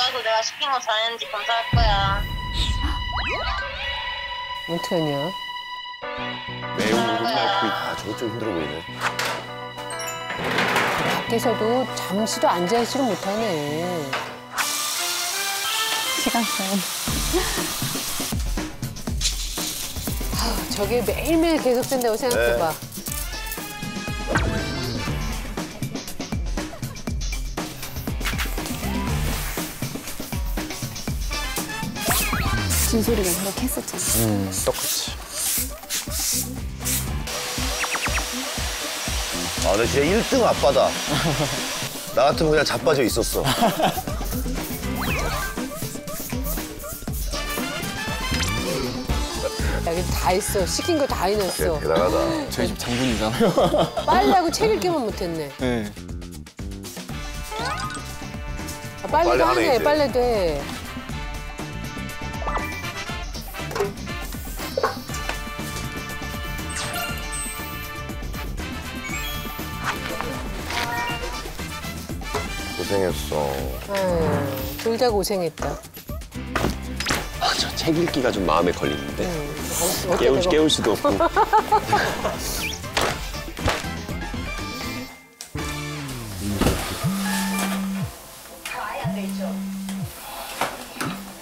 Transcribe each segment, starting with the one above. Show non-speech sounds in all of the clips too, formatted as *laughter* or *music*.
까고 내가 시킨 거 잘했는지 검사할 거야. 어떡하냐? 매우 혼날 고 아, 저거 좀 힘들어 보이네. 밖에서도 잠시도 앉아있지를 못하네. 시간 써야 아, 저게 매일매일 계속된다고 생각해봐. 진소리가 생각했었잖아. 음, 똑같이. 아, 나 진짜 1등 아빠다. *laughs* 나 같으면 그냥 자빠져 있었어. *laughs* 여기 다 있어. 시킨 거 다 해놨어. 대단하다. 저희 집 장군이잖아요. *laughs* 빨래하고 책 읽기만 못했네. 네. 아, 빨래도 빨래 하네, 하네, 이제. 빨래도 고생했어. 둘 다 고생했다. 아, 저 책 읽기가 좀 마음에 걸리는데. 어, 깨울, 어때, 깨울 수도 없고.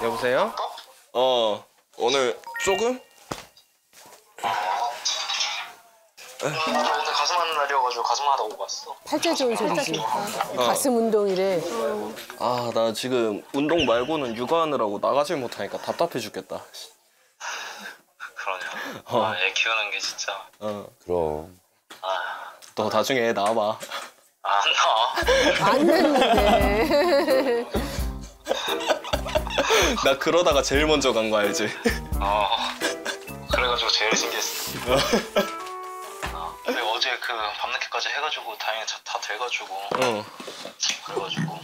여보세요? 어, 오늘 조금? 오늘 가슴 하는 날이어가지고 가슴 하다 오고 왔어. 팔자 좋은 소리지. 가슴 운동이래. 아, 나 지금 운동 말고는 육아하느라고 나가질 못하니까 답답해 죽겠다. 그러냐. 어. 아, 애 키우는 게 진짜. 어, 그럼. 아, 너 나중에 애 낳아봐. 안 나와. 안 됐는데. *laughs* 나 그러다가 제일 먼저 간 거 알지? 어. 그래가지고 제일 신기했어. 어. *laughs* 그 밤늦게까지 해가지고 다행히 다, 다 돼가지고. 어. 그래가지고.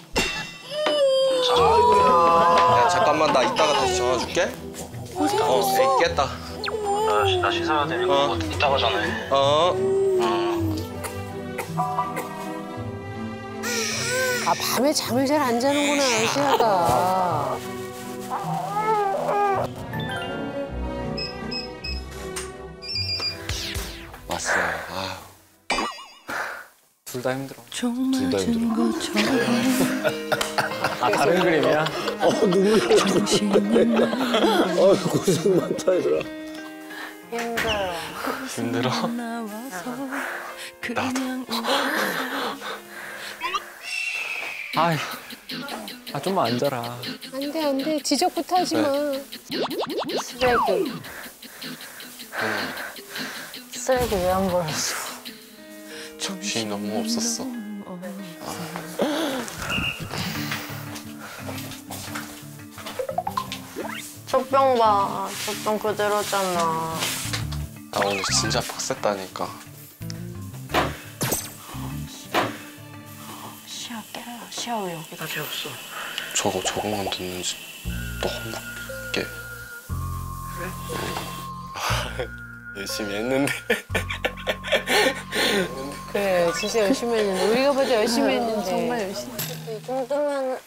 야, 잠깐만, 나 이따가 다시 전화 줄게. 어, 애 깼다. 나, 나 씻어야 되니까 어. 뭐 이따가 전화해. 어. 아, 밤에 잠을 잘 안 자는구나, 시아가. 다 힘들어. 둘다 힘들어. 아, 다른 그림이야? 어, 고생 많다, 얘들아. 힘들어? 아이, 아 좀만 앉아라. 안 돼, 안 돼. 지적부터 하지 마. 쓰레기. 쓰레기 왜 안 버렸어? 정신이 너무 없었어. 젖병 봐. 젖병 그대로잖아. 나 오늘 진짜 빡셌다니까. 시아 깨라. 시아 왜 여기다 재웠어? 저거 저거만 듣는지 또 혼날게. 그래? *laughs* 열심히 했는데. *laughs* 그래, 진짜 열심히 했는데. 우리가 보다 열심히 했는데. 정말 열심히. 이 정도면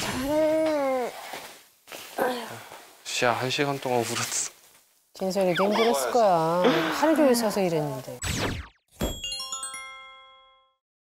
잘했네. 시야 한 시간 동안 울었어. 진솔이도 힘들었을 거야. 하루 종일 서서 일했는데.